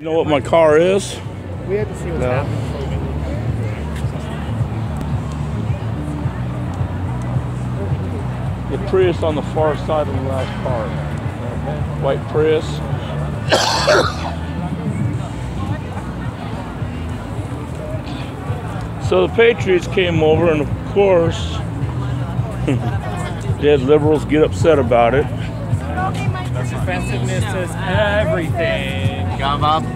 You know what my car is? We had to see what's No. happening. The Prius on the far side of the last car. White Prius. so the Patriots came over, and of course, they had liberals get upset about it. Offensiveness is everything. Come up. It's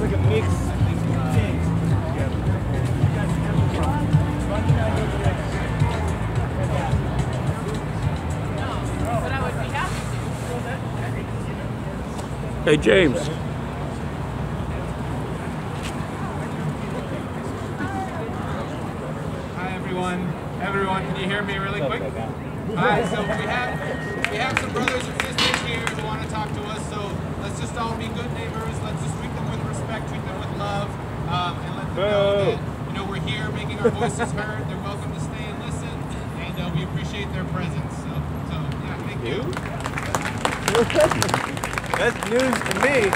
like a mix. Hey, James. Hi everyone. Everyone, can you hear me really quick? Hi, so we have we have some brothers and sisters here who want to talk to us. So let's just all be good neighbors. Let's just treat them with respect, treat them with love, um, and let them know that you know we're here, making our voices heard. They're welcome to stay and listen, and uh, we appreciate their presence. So, so yeah, thank you. That's news to me.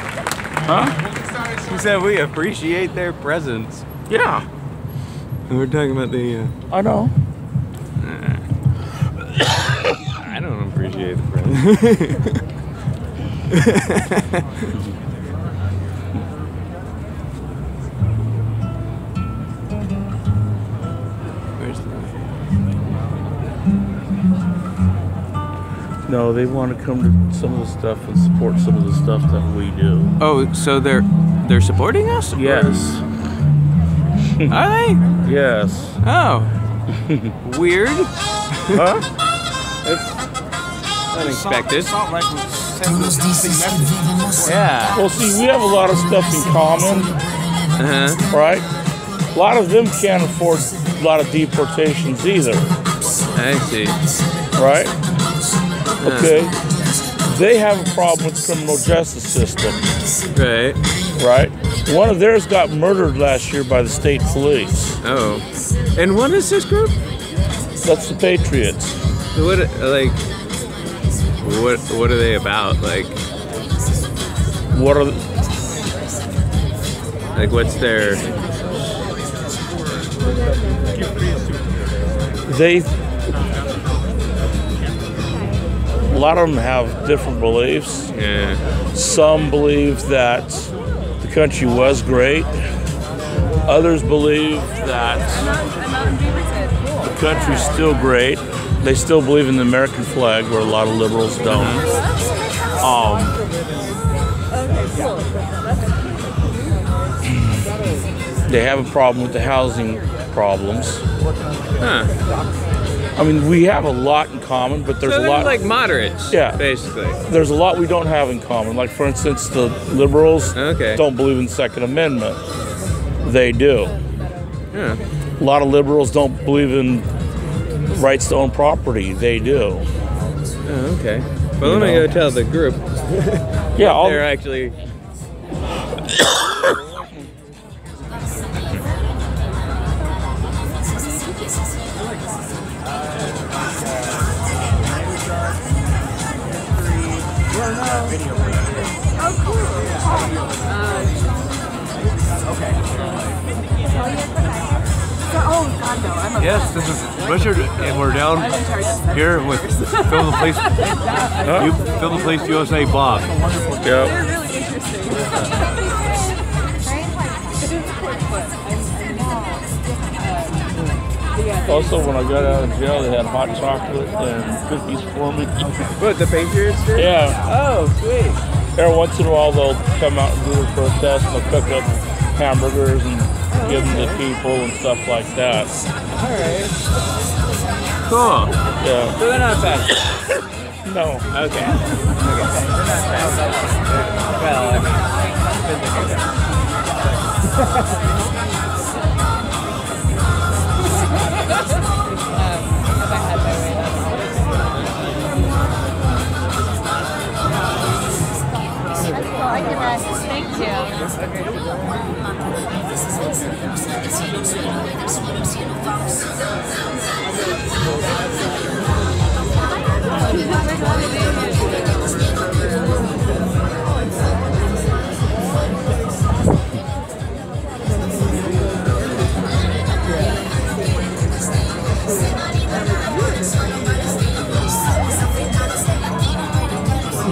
Huh? We'll get started He said we appreciate their presence. Yeah, And we're talking about the. Uh, I know. I don't appreciate the presence. Where's the? No, they want to come to some of the stuff and support some of the stuff that we do. Oh, so they're they're supporting us? Yes. Are they? Yes. Oh. Weird. Huh? Unexpected. Salt Lake was sending us the message. Yeah. Well, see, we have a lot of stuff in common, Uh huh. right? A lot of them can't afford a lot of deportations either, I see. right? Okay. They have a problem with the criminal justice system, Right. right? One of theirs got murdered last year by the state police. Oh. And what is this group? That's the Patriots. What like? What what are they about? Like What are like what's their? they? A lot of them have different beliefs. Yeah. Some believe that the country was great. Others believe that the country's still great. They still believe in the American flag, where a lot of liberals don't. Um, they have a problem with the housing problems. Huh. I mean, we have a lot in common, but there's So a lot. like moderates. Yeah. Basically. there's a lot we don't have in common. Like, for instance, the liberals Okay. don't believe in the Second Amendment. They do. Yeah. A lot of liberals don't believe in rights to own property. They do. Oh, okay. Well, let me go tell the group. Yeah, all, They're actually. Yes, this is Richard, and we're down I'm in charge of here with Film the Police, you, Film the Police USA Bob. yeah. They're really interesting. Also, when I got out of jail, they had hot chocolate and cookies for me. What the Patriots do? Yeah. Oh, sweet. Every once in a while, they'll come out and do a protest and they'll cook up hamburgers and give them to people and stuff like that. All right. Cool. Yeah. So they're not bad. No. Okay. Okay. They're not bad. Well, I mean, Thank you.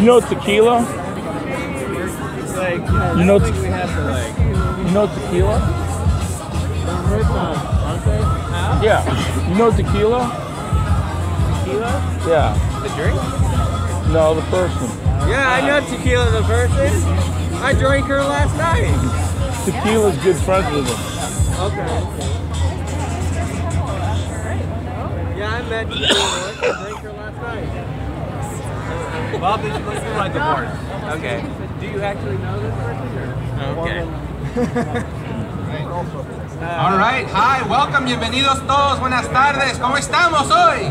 You know tequila? Like, you know, you know, te- like. you know tequila? Yeah. You know tequila? Tequila? Yeah. The drink? No, the person. Yeah, I know tequila the person. I drank her last night. Tequila's good friends with him. Okay. Yeah, I met tequila. I drank her last night. Bob, did you let me ride the board? Okay. Do you actually know this person? Or? Okay. All right, hi, welcome, bienvenidos todos, buenas tardes, ¿cómo estamos hoy?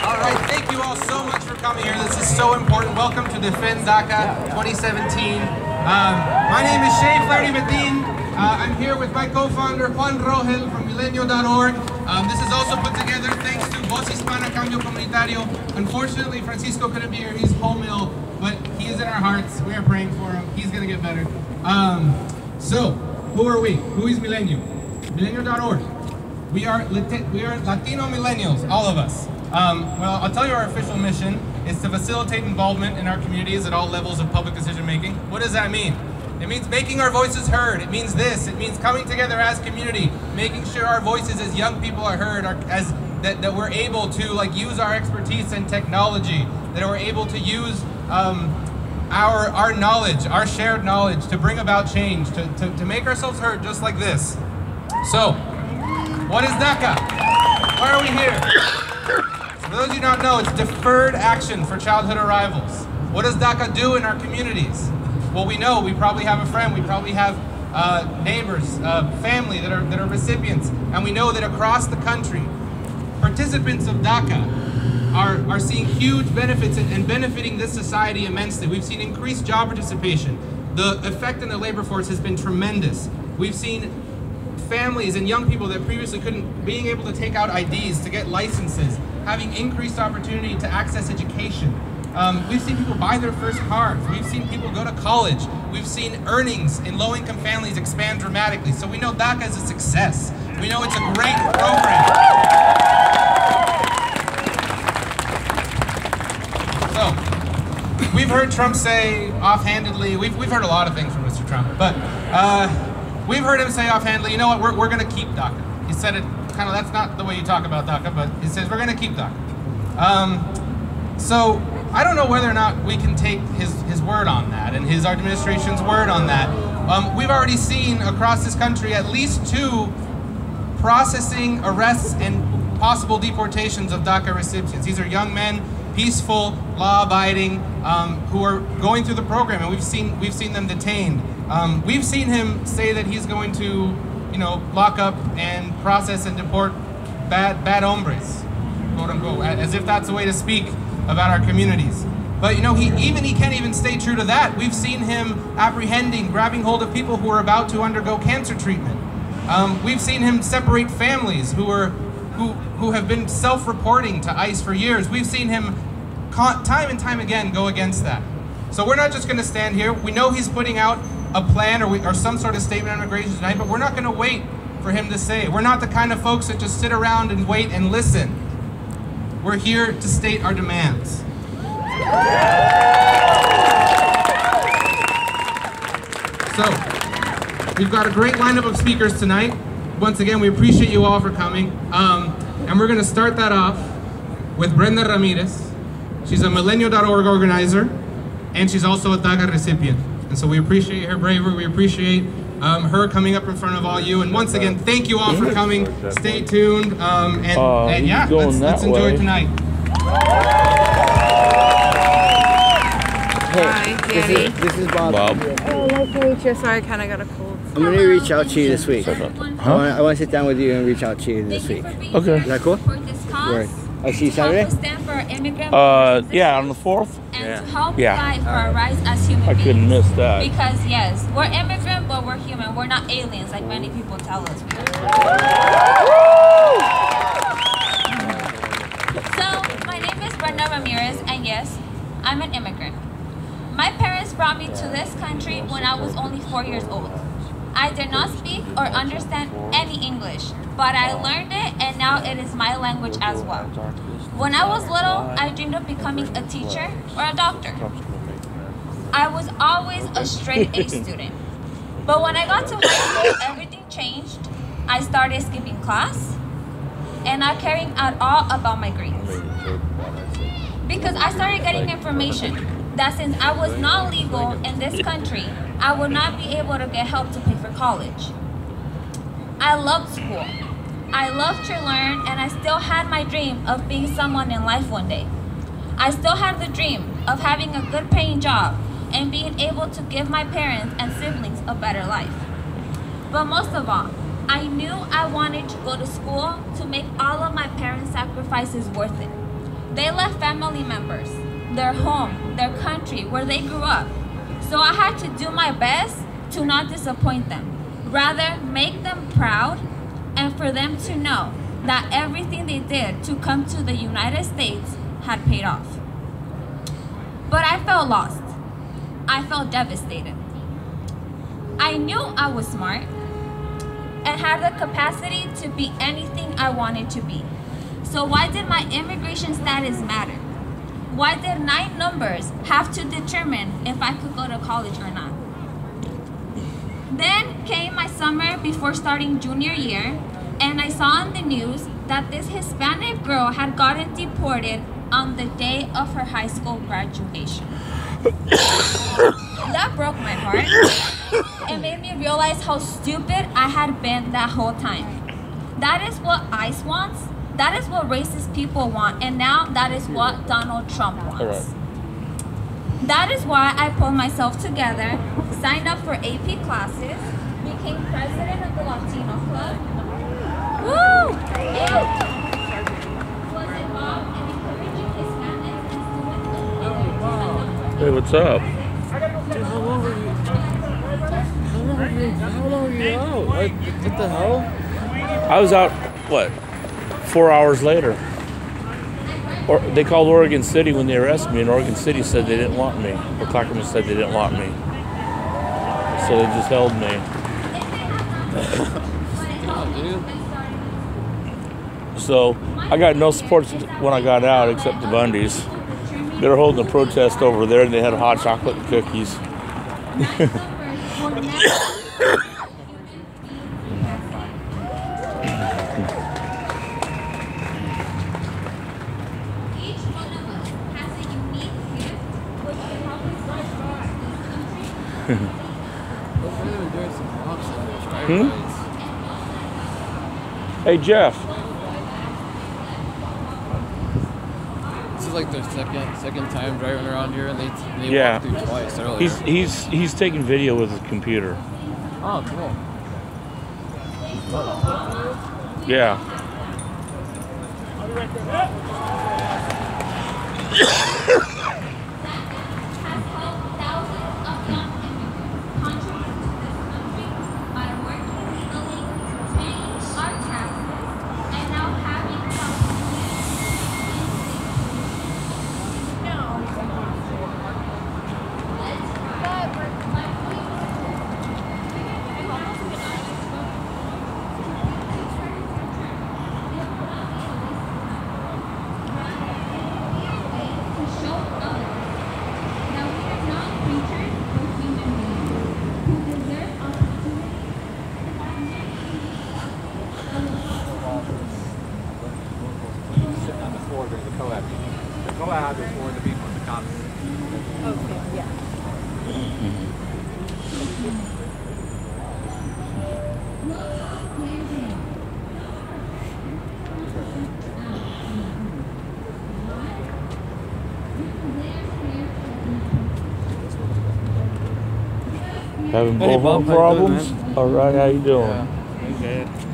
All right, thank you all so much for coming here. This is so important. Welcome to Defend DACA 2017. Um, my name is Shay Flaherty Bedin. Uh, I'm here with my co-founder Juan Rogel from Milenio.org. Um, this is also put together thanks to Voz Hispana Cambio Comunitario. Unfortunately, Francisco couldn't be here. He's home ill, but he is in our hearts. We are praying for him. He's gonna get better. Um, so, who are we? Who is Milenio? Milenio.org. We are we are Latino millennials, all of us. Um, well, I'll tell you our official mission is to facilitate involvement in our communities at all levels of public decision making. What does that mean? It means making our voices heard. It means this. It means coming together as community, making sure our voices as young people are heard, are, as that, that we're able to like use our expertise and technology, that we're able to use um, our our knowledge, our shared knowledge, to bring about change, to, to, to make ourselves heard, just like this. So, what is DACA? Why are we here? For those of you don't know, it's Deferred Action for Childhood Arrivals. What does DACA do in our communities? Well, we know we probably have a friend, we probably have uh, neighbors, uh, family that are, that are recipients, and we know that across the country, participants of DACA are, are seeing huge benefits and, and benefiting this society immensely. We've seen increased job participation. The effect on the labor force has been tremendous. We've seen families and young people that previously couldn't, being able to take out IDs, to get licenses, having increased opportunity to access education. Um, we've seen people buy their first cars. We've seen people go to college. We've seen earnings in low-income families expand dramatically. So we know DACA is a success. We know it's a great program. So, we've heard Trump say offhandedly, we've, we've heard a lot of things from Mr. Trump, but uh, we've heard him say offhandedly, you know what, we're, we're going to keep DACA. He said it kind of, that's not the way you talk about DACA, but he says we're going to keep DACA. Um, so, I don't know whether or not we can take his, his word on that and his administration's word on that. Um, we've already seen across this country at least two processing arrests and possible deportations of DACA recipients. These are young men, peaceful, law-abiding, um, who are going through the program, and we've seen we've seen them detained. Um, we've seen him say that he's going to, you know, lock up and process and deport bad bad hombres, quote unquote, as if that's a way to speak about our communities. But you know, he even he can't even stay true to that. We've seen him apprehending, grabbing hold of people who are about to undergo cancer treatment. Um, we've seen him separate families who are who who have been self-reporting to ICE for years. We've seen him time and time again go against that. So we're not just going to stand here. We know he's putting out a plan or, we, or some sort of statement on immigration tonight, but we're not going to wait for him to say. We're not the kind of folks that just sit around and wait and listen. We're here to state our demands. So, we've got a great lineup of speakers tonight. Once again, we appreciate you all for coming. Um, and we're going to start that off with Brenda Ramirez. She's a Milenio.org organizer, and she's also a DACA recipient. And so we appreciate her bravery. We appreciate um, her coming up in front of all you. And once again, thank you all for coming. Stay tuned. Um, and, Uh, and yeah, let's, let's enjoy way. tonight. Hi, This is, this is Bob. Bob. Oh, nice to meet you. Sorry, I kind of got a cold. I'm gonna reach out to you this week. I Huh? want, I want to sit down with you and reach out to you this week. Okay. Is that cool? For this cause, Word. I see you to Saturday. us stand for immigrant Uh, rights yeah, on the fourth. and to help Yeah. fight for our rights as human I beings. couldn't miss that. Because yes, we're immigrant, but we're human. We're not aliens like many people tell us. So my name is Brenda Ramirez, and yes, I'm an immigrant. My parents brought me to this country when I was only four years old. I did not speak or understand any English, but I learned it and now it is my language as well. When I was little, I dreamed of becoming a teacher or a doctor. I was always a straight A student. But when I got to high school, everything changed. I started skipping class and not caring at all about my grades. Because I started getting information that since I was not legal in this country, I would not be able to get help to pay for college. I loved school. I loved to learn, and I still had my dream of being someone in life one day. I still had the dream of having a good paying job and being able to give my parents and siblings a better life. But most of all, I knew I wanted to go to school to make all of my parents' sacrifices worth it. They left family members, their home, their country, where they grew up. So I had to do my best to not disappoint them. Rather, make them proud and for them to know that everything they did to come to the United States had paid off. But I felt lost. I felt devastated. I knew I was smart and had the capacity to be anything I wanted to be. So why did my immigration status matter? Why did nine numbers have to determine if I could go to college or not? Then came my summer before starting junior year, and I saw on the news that this Hispanic girl had gotten deported on the day of her high school graduation. that broke my heart. It made me realize how stupid I had been that whole time. That is what ICE wants. That is what racist people want. And now that is what Donald Trump wants. That is why I pulled myself together, signed up for AP classes, became president of the Latino Club. Woo! And was involved in encouraging Hispanics and students oh, Hey, what's up? How long are you? How long are you out? What, what the hell? I was out, what, four hours later. Or they called Oregon City when they arrested me, and Oregon City said they didn't want me. Or Clackamas said they didn't want me. So they just held me. So I got no support when I got out except the Bundys. They were holding a protest over there, and they had hot chocolate and cookies. Each one of us has a unique gift which can help us serve this country. Hey Jeff, This is like their second second time driving around here, and they they Yeah. walked through twice earlier. he's he's he's taking video with his computer. oh, cool. Yeah. has helped thousands of young immigrants contribute to this country by working legally, paying our taxes, and now having to show others that we are not creatures or human beings who deserve opportunity Sitting on the floor the co-op meeting. The co-op is for the people in the comments. Having Hey, bullhorn Bob, how you doing, problems? All right, how you doing? Okay.